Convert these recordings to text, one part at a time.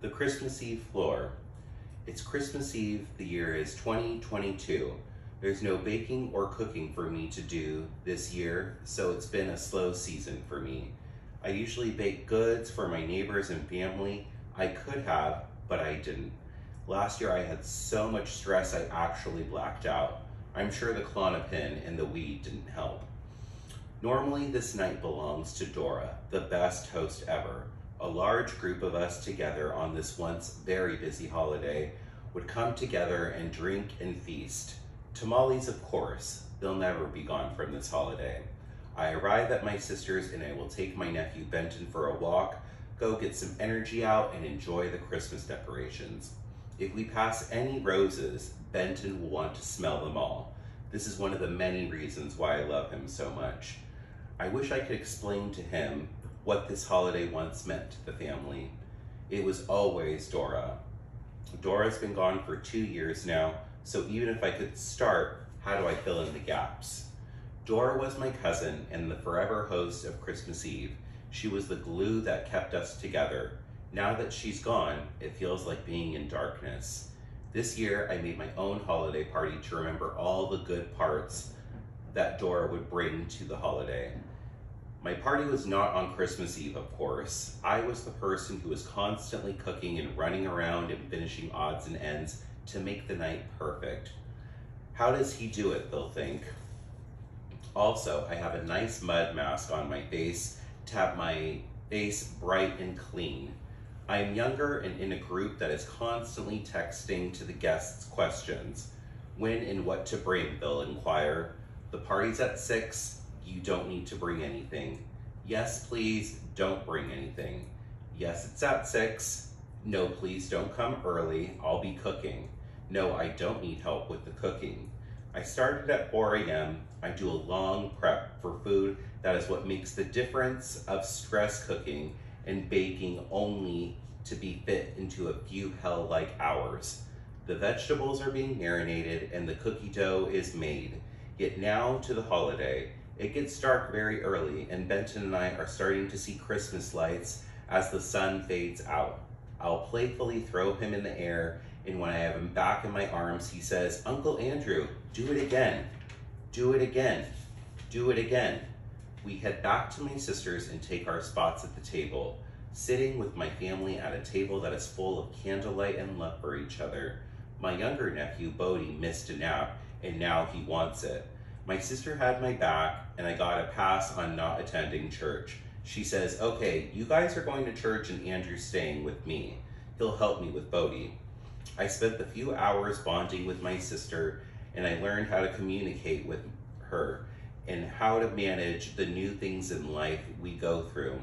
The Christmas Eve Floor. It's Christmas Eve, the year is 2022. There's no baking or cooking for me to do this year, so it's been a slow season for me. I usually bake goods for my neighbors and family. I could have, but I didn't. Last year I had so much stress I actually blacked out. I'm sure the Klonopin and the weed didn't help. Normally this night belongs to Dora, the best host ever. A large group of us together on this once very busy holiday would come together and drink and feast. Tamales, of course, they'll never be gone from this holiday. I arrive at my sister's and I will take my nephew Benton for a walk, go get some energy out, and enjoy the Christmas decorations. If we pass any roses, Benton will want to smell them all. This is one of the many reasons why I love him so much. I wish I could explain to him what this holiday once meant to the family. It was always Dora. Dora's been gone for two years now, so even if I could start, how do I fill in the gaps? Dora was my cousin and the forever host of Christmas Eve. She was the glue that kept us together. Now that she's gone, it feels like being in darkness. This year, I made my own holiday party to remember all the good parts that Dora would bring to the holiday. My party was not on Christmas Eve, of course. I was the person who was constantly cooking and running around and finishing odds and ends to make the night perfect. How does he do it, they'll think. Also, I have a nice mud mask on my face to have my face bright and clean. I am younger and in a group that is constantly texting to the guests questions. When and what to bring, they'll inquire. The party's at 6, you don't need to bring anything. Yes, please, don't bring anything. Yes, it's at 6. No, please don't come early. I'll be cooking. No, I don't need help with the cooking. I started at 4 a.m. I do a long prep for food. That is what makes the difference of stress cooking and baking only to be fit into a few hell-like hours. The vegetables are being marinated and the cookie dough is made. Yet now to the holiday. It gets dark very early, and Benton and I are starting to see Christmas lights as the sun fades out. I'll playfully throw him in the air, and when I have him back in my arms, he says, Uncle Andrew, do it again. Do it again. Do it again. We head back to my sister's and take our spots at the table, sitting with my family at a table that is full of candlelight and love for each other. My younger nephew, Bodie, missed a nap, and now he wants it. My sister had my back and I got a pass on not attending church. She says, okay, you guys are going to church and Andrew's staying with me. He'll help me with Bodie. I spent the few hours bonding with my sister and I learned how to communicate with her and how to manage the new things in life we go through.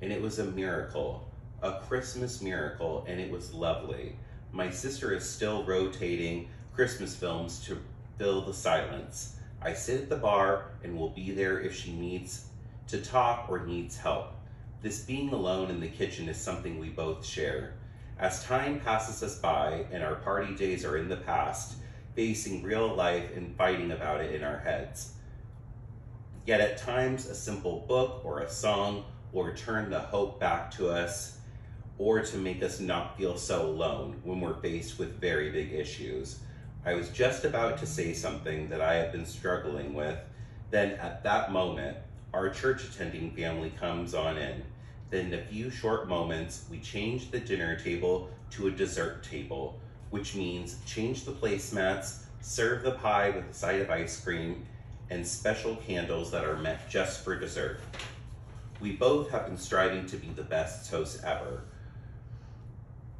And it was a miracle, a Christmas miracle, and it was lovely. My sister is still rotating Christmas films to fill the silence. I sit at the bar and will be there if she needs to talk or needs help. This being alone in the kitchen is something we both share. As time passes us by and our party days are in the past, facing real life and fighting about it in our heads. Yet at times a simple book or a song will return the hope back to us or to make us not feel so alone when we're faced with very big issues. I was just about to say something that I have been struggling with. Then at that moment, our church attending family comes on in. Then in a few short moments, we change the dinner table to a dessert table, which means change the placemats, serve the pie with a side of ice cream, and special candles that are meant just for dessert. We both have been striving to be the best hosts ever.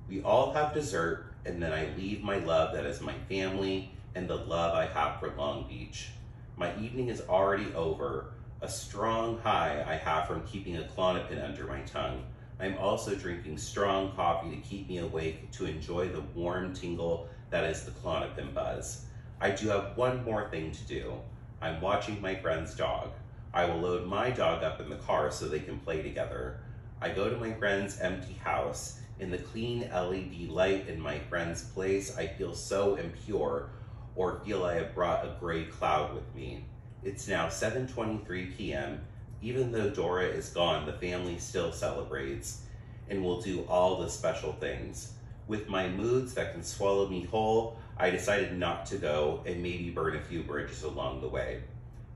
We all have dessert and then I leave my love that is my family and the love I have for Long Beach. My evening is already over, a strong high I have from keeping a Klonopin under my tongue. I'm also drinking strong coffee to keep me awake to enjoy the warm tingle that is the Klonopin buzz. I do have one more thing to do. I'm watching my friend's dog. I will load my dog up in the car so they can play together. I go to my friend's empty house in the clean LED light in my friend's place, I feel so impure or feel I have brought a gray cloud with me. It's now 7.23 p.m. Even though Dora is gone, the family still celebrates. and will do all the special things. With my moods that can swallow me whole, I decided not to go and maybe burn a few bridges along the way.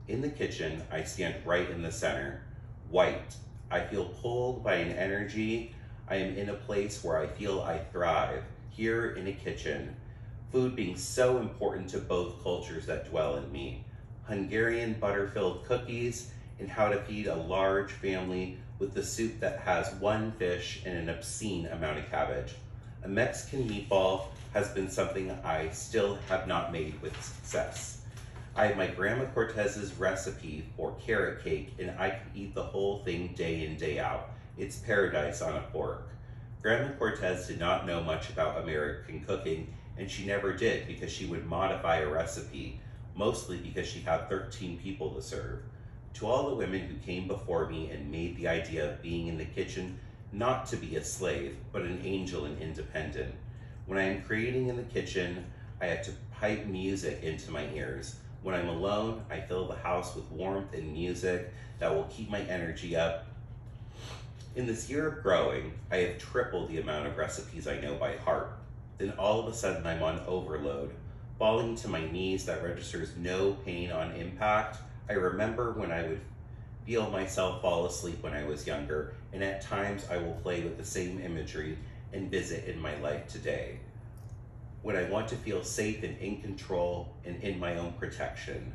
In the kitchen, I stand right in the center, white. I feel pulled by an energy. I am in a place where I feel I thrive, here in a kitchen. Food being so important to both cultures that dwell in me. Hungarian butter-filled cookies and how to feed a large family with the soup that has one fish and an obscene amount of cabbage. A Mexican meatball has been something I still have not made with success. I have my Grandma Cortez's recipe for carrot cake and I can eat the whole thing day in, day out. It's paradise on a fork. Grandma Cortez did not know much about American cooking and she never did because she would modify a recipe, mostly because she had 13 people to serve. To all the women who came before me and made the idea of being in the kitchen not to be a slave, but an angel and independent. When I am creating in the kitchen, I have to pipe music into my ears. When I'm alone, I fill the house with warmth and music that will keep my energy up. In this year of growing, I have tripled the amount of recipes I know by heart. Then all of a sudden I'm on overload, falling to my knees that registers no pain on impact. I remember when I would feel myself fall asleep when I was younger, and at times I will play with the same imagery and visit in my life today when I want to feel safe and in control and in my own protection.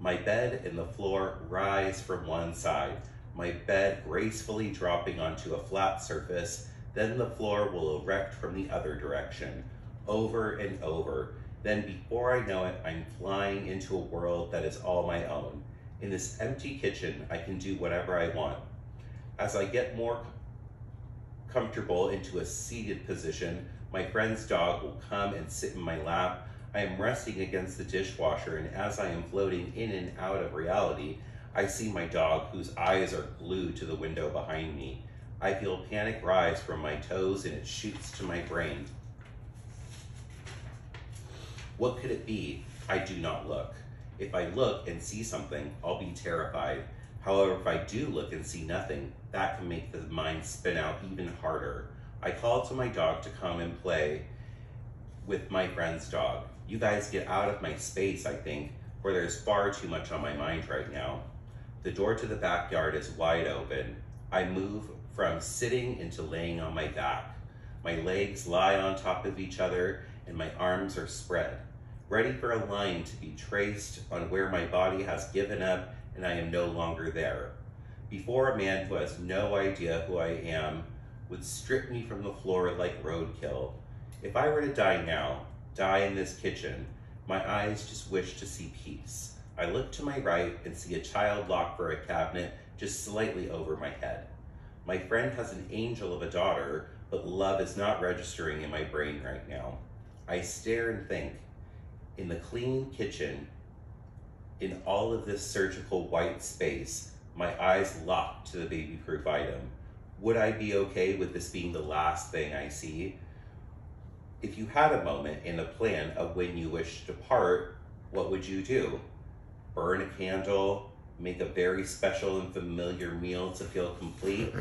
My bed and the floor rise from one side, my bed gracefully dropping onto a flat surface, then the floor will erect from the other direction, over and over. Then before I know it, I'm flying into a world that is all my own. In this empty kitchen, I can do whatever I want. As I get more comfortable into a seated position, my friend's dog will come and sit in my lap. I am resting against the dishwasher, and as I am floating in and out of reality, I see my dog whose eyes are glued to the window behind me. I feel panic rise from my toes and it shoots to my brain. What could it be? I do not look. If I look and see something, I'll be terrified. However, if I do look and see nothing, that can make the mind spin out even harder. I call to my dog to come and play with my friend's dog. You guys get out of my space, I think, for there's far too much on my mind right now. The door to the backyard is wide open. I move from sitting into laying on my back. My legs lie on top of each other and my arms are spread, ready for a line to be traced on where my body has given up and I am no longer there. Before a man who has no idea who I am would strip me from the floor like roadkill. If I were to die now, die in this kitchen, my eyes just wish to see peace. I look to my right and see a child lock for a cabinet just slightly over my head. My friend has an angel of a daughter, but love is not registering in my brain right now. I stare and think. In the clean kitchen, in all of this surgical white space, my eyes locked to the baby-proof item would I be okay with this being the last thing I see? If you had a moment and a plan of when you wish to part, what would you do? Burn a candle, make a very special and familiar meal to feel complete,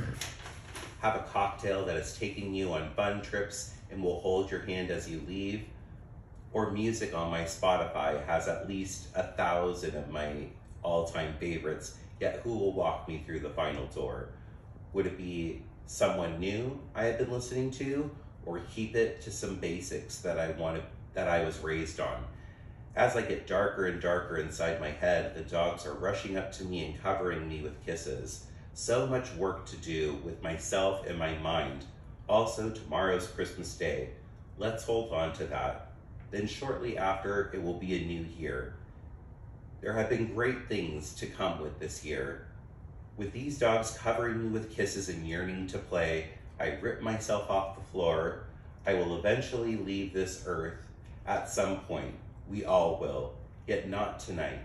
have a cocktail that is taking you on fun trips and will hold your hand as you leave, or music on my Spotify has at least a thousand of my all-time favorites, yet who will walk me through the final door? Would it be someone new I had been listening to or keep it to some basics that I wanted that I was raised on? As I get darker and darker inside my head, the dogs are rushing up to me and covering me with kisses. So much work to do with myself and my mind. Also, tomorrow's Christmas Day. Let's hold on to that. Then shortly after, it will be a new year. There have been great things to come with this year. With these dogs covering me with kisses and yearning to play, I rip myself off the floor. I will eventually leave this earth at some point. We all will, yet not tonight.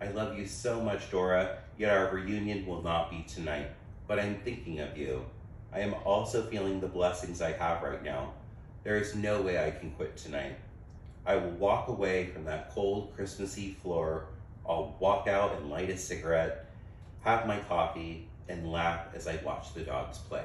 I love you so much, Dora, yet our reunion will not be tonight. But I'm thinking of you. I am also feeling the blessings I have right now. There is no way I can quit tonight. I will walk away from that cold Christmassy floor. I'll walk out and light a cigarette have my coffee, and laugh as I watch the dogs play.